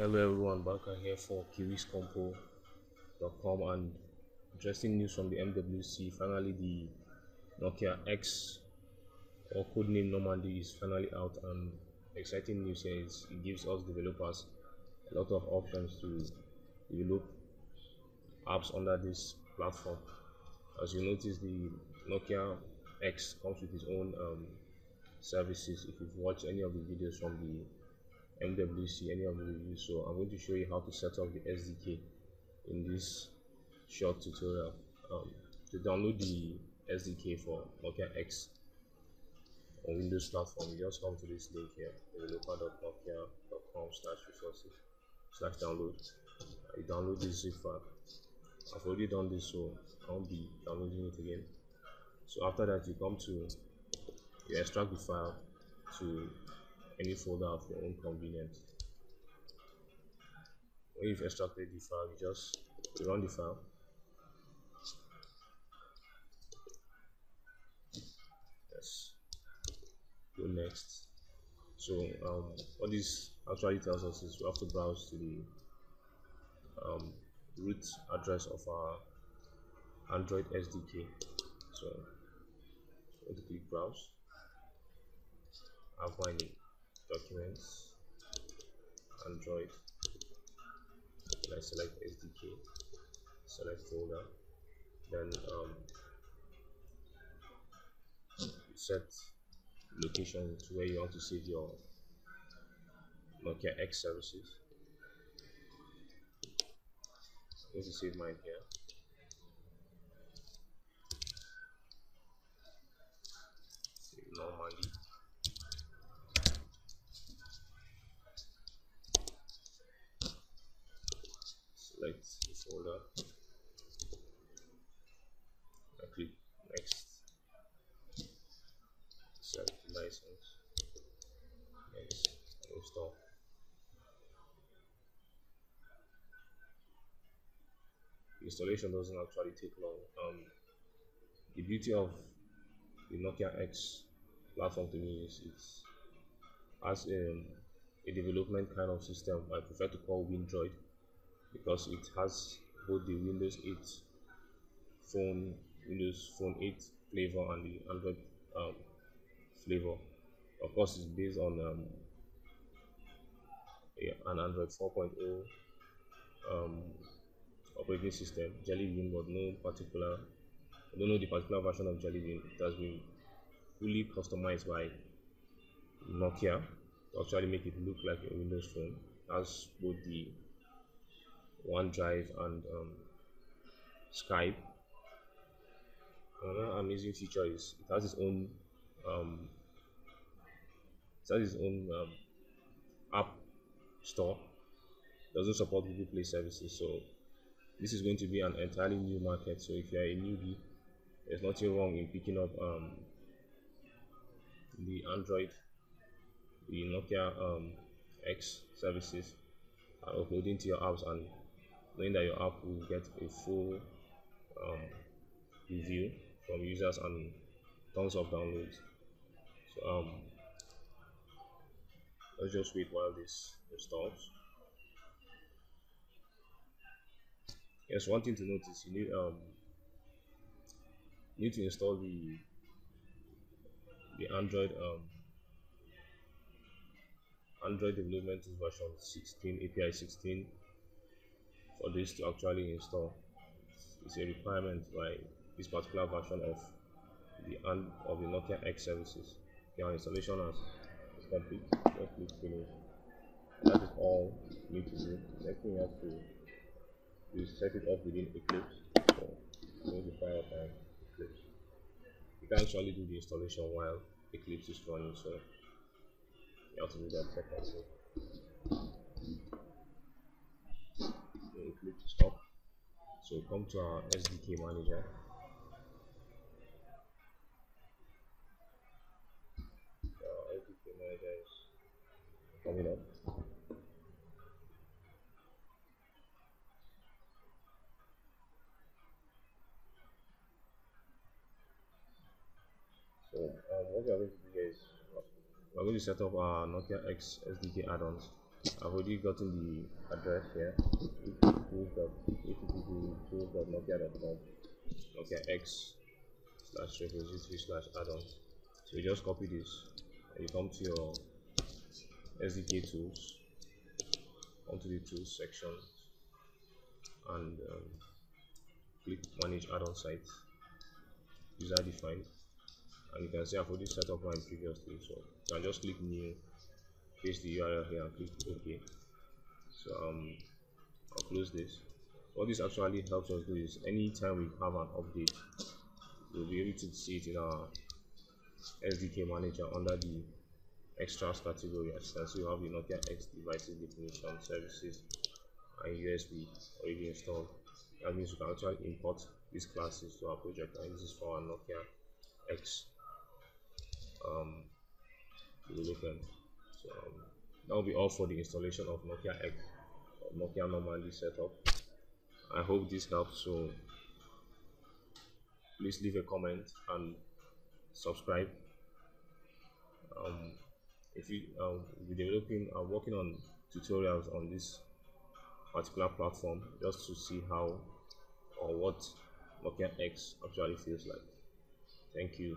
Hello everyone, Barka here for kiwiscompo.com and interesting news from the MWC. Finally, the Nokia X or codename Normandy is finally out and exciting news here is it gives us developers a lot of options to develop apps under this platform. As you notice, the Nokia X comes with its own um, services. If you've watched any of the videos from the MWC any of reviews so I'm going to show you how to set up the SDK in this short tutorial. Um, to download the SDK for Nokia X on Windows platform you just come to this link here developer.nokia.com slash resources slash download. You download this zip file. I've already done this so I won't be downloading it again. So after that you come to you extract the file to any folder of your own convenience. When you've extracted the file, you just run the file. Yes. Go next. So um, what this actually tells us is we have to browse to the um, root address of our Android SDK. So, go to click browse. I'll find it android. Then I select SDK select folder. Then um, set location to where you want to save your Nokia X services. I'm going to save mine here normally select the folder I click next. Select license next install installation doesn't actually take long. Um, the beauty of the Nokia X platform to me is it's as a, a development kind of system I prefer to call Windroid because it has both the Windows 8 phone, Windows Phone 8 flavor and the Android um, flavor. Of course, it's based on um, an Android 4.0 um, operating system, Jelly Bean, but no particular. I don't know the particular version of Jelly Bean. It has been fully customized by Nokia to actually make it look like a Windows phone. Has both the OneDrive and um, Skype. Another amazing feature is it has its own um, it has its own um, app store. It doesn't support Google Play services, so this is going to be an entirely new market. So if you are a newbie, there's nothing wrong in picking up um, the Android, the Nokia um, X services, and uploading to your apps and knowing that your app will get a full um, review from users and tons of downloads. So um, let's just wait while this installs. Yes, one thing to notice, you need um need to install the the Android um Android development version 16 API 16 for this to actually install it's a requirement by this particular version of the of the Nokia X services. Okay, our installation has is complete just click finish that is all you need to do. Next thing you have to is set it up within Eclipse. So going to fire up Eclipse. You can actually do the installation while Eclipse is running so you have to do that separately. Click to stop so come to our SDK manager coming up so um, what we are going to do is we're going to set up our Nokia X SDK add-ons I've already gotten the address here tools.nokia.com nokia x slash repository slash add-ons. so you just copy this and you come to your SDK tools onto the tools section and um, click manage add-on site user defined. And you can see I've already set up mine previously so you can just click new paste the URL here and click OK. So um, I'll close this. What this actually helps us do is anytime we have an update we'll be able to see it in our SDK manager under the extras category as you have the Nokia X devices definition services and USB already installed. That means you can actually import these classes to our project. And this is for our Nokia X. Um, development so um, that will be all for the installation of Nokia X Nokia Normandy setup I hope this helps. So please leave a comment and subscribe. Um, if you um, be developing I'm working on tutorials on this particular platform just to see how or what Nokia X actually feels like. Thank you